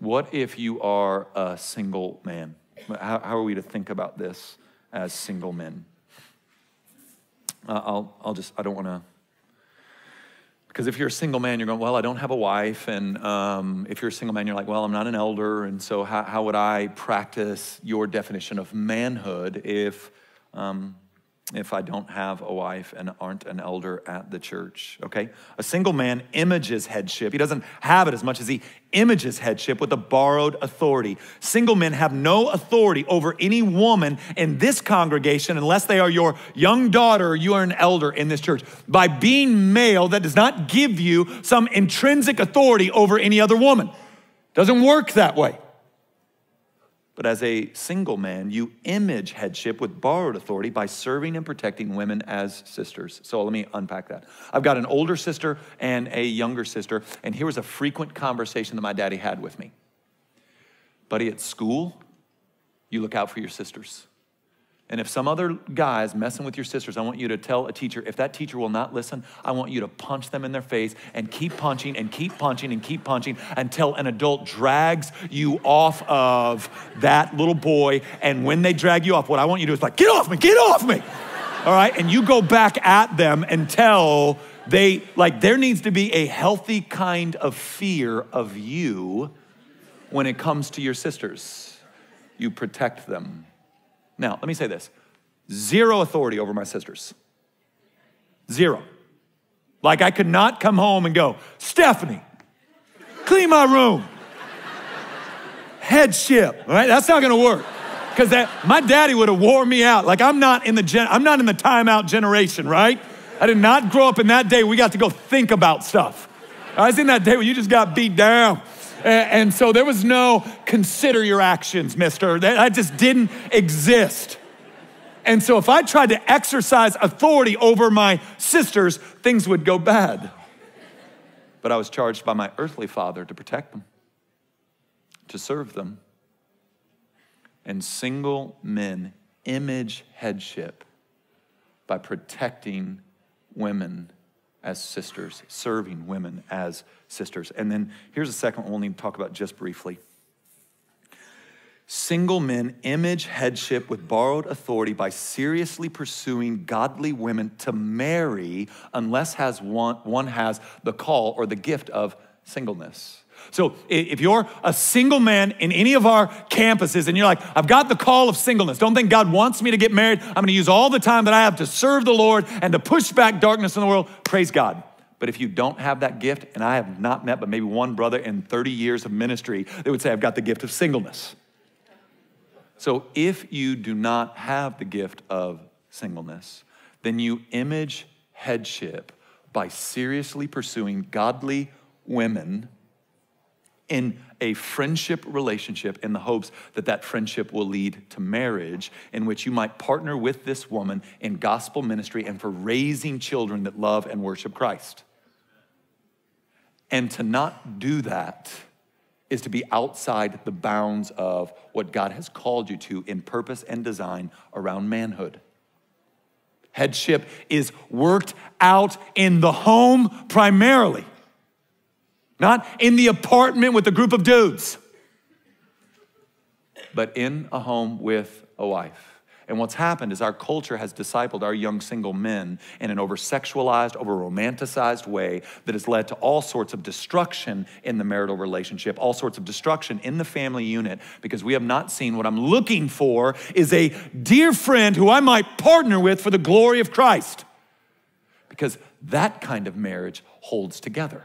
What if you are a single man? How, how are we to think about this as single men? Uh, I'll, I'll just, I don't want to. Because if you're a single man, you're going, well, I don't have a wife. And um, if you're a single man, you're like, well, I'm not an elder. And so, how, how would I practice your definition of manhood if um, if I don't have a wife and aren't an elder at the church, okay? A single man images headship. He doesn't have it as much as he images headship with a borrowed authority. Single men have no authority over any woman in this congregation unless they are your young daughter you are an elder in this church. By being male, that does not give you some intrinsic authority over any other woman. Doesn't work that way. But as a single man, you image headship with borrowed authority by serving and protecting women as sisters. So let me unpack that. I've got an older sister and a younger sister, and here was a frequent conversation that my daddy had with me. Buddy, at school, you look out for your sisters. And if some other guy is messing with your sisters, I want you to tell a teacher, if that teacher will not listen, I want you to punch them in their face and keep punching and keep punching and keep punching until an adult drags you off of that little boy. And when they drag you off, what I want you to do is like, get off me, get off me. All right? And you go back at them until they, like, there needs to be a healthy kind of fear of you when it comes to your sisters. You protect them. Now, let me say this zero authority over my sisters. Zero. Like I could not come home and go, Stephanie, clean my room. Headship, right? That's not gonna work. Because that my daddy would have wore me out. Like I'm not in the gen, I'm not in the timeout generation, right? I did not grow up in that day we got to go think about stuff. I was in that day where you just got beat down. And so there was no consider your actions, mister. That just didn't exist. And so if I tried to exercise authority over my sisters, things would go bad. But I was charged by my earthly father to protect them, to serve them. And single men image headship by protecting women as sisters, serving women as sisters. And then here's a second one we'll need to talk about just briefly. Single men image headship with borrowed authority by seriously pursuing godly women to marry unless has one, one has the call or the gift of singleness. So if you're a single man in any of our campuses and you're like, I've got the call of singleness, don't think God wants me to get married. I'm gonna use all the time that I have to serve the Lord and to push back darkness in the world. Praise God. But if you don't have that gift, and I have not met but maybe one brother in 30 years of ministry that would say, I've got the gift of singleness. So if you do not have the gift of singleness, then you image headship by seriously pursuing godly women in a friendship relationship in the hopes that that friendship will lead to marriage, in which you might partner with this woman in gospel ministry and for raising children that love and worship Christ. And to not do that is to be outside the bounds of what God has called you to in purpose and design around manhood. Headship is worked out in the home primarily not in the apartment with a group of dudes, but in a home with a wife. And what's happened is our culture has discipled our young single men in an over sexualized, over romanticized way that has led to all sorts of destruction in the marital relationship, all sorts of destruction in the family unit, because we have not seen what I'm looking for is a dear friend who I might partner with for the glory of Christ. Because that kind of marriage holds together.